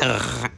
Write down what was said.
Grrr.